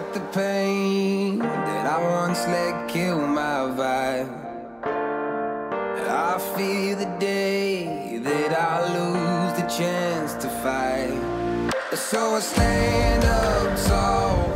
got the pain that I once let kill my vibe. I fear the day that I lose the chance to fight. So I stand up tall.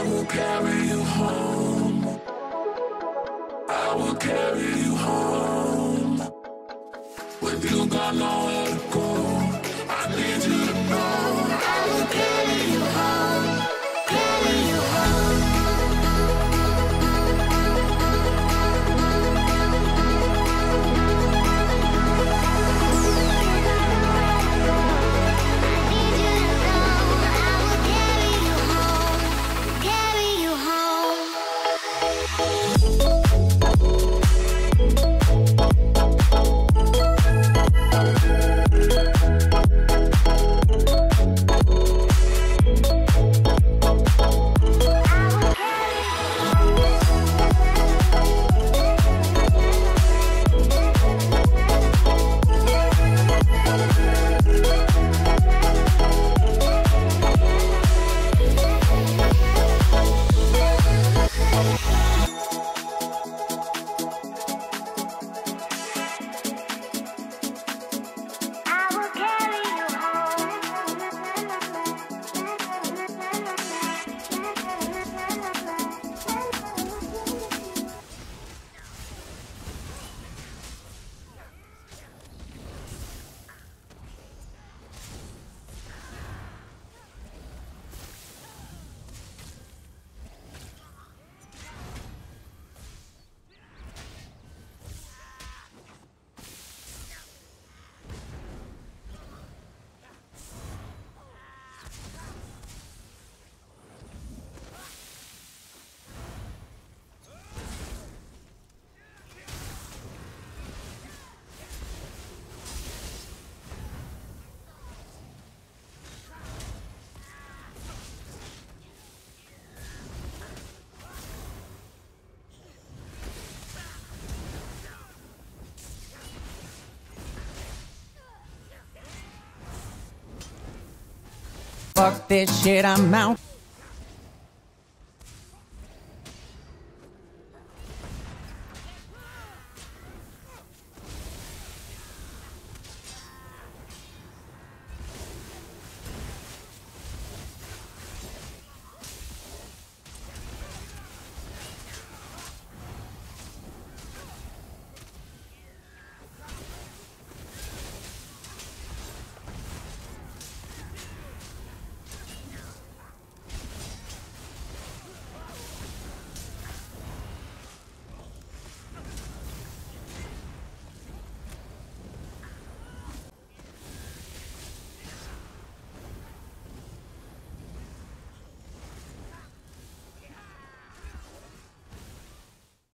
I will carry you home. I will carry you home. With you gone, no Fuck this shit, I'm out.